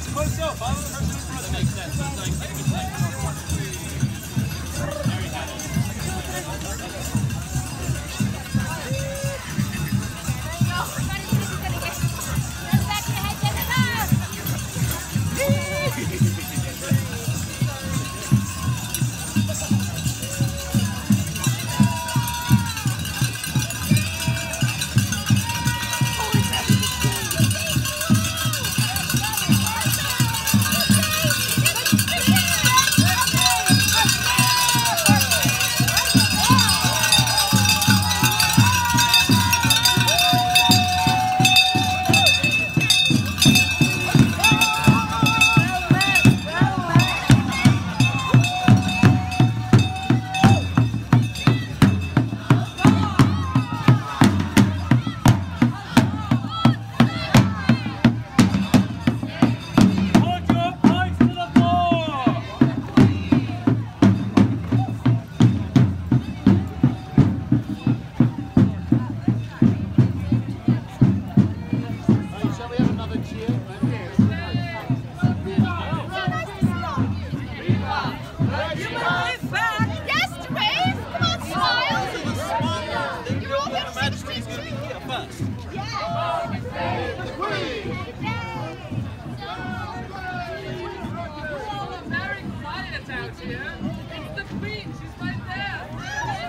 It's close up. Follow the person in front. It makes sense. It's like It's the queen. She's right there.